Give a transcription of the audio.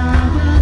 la la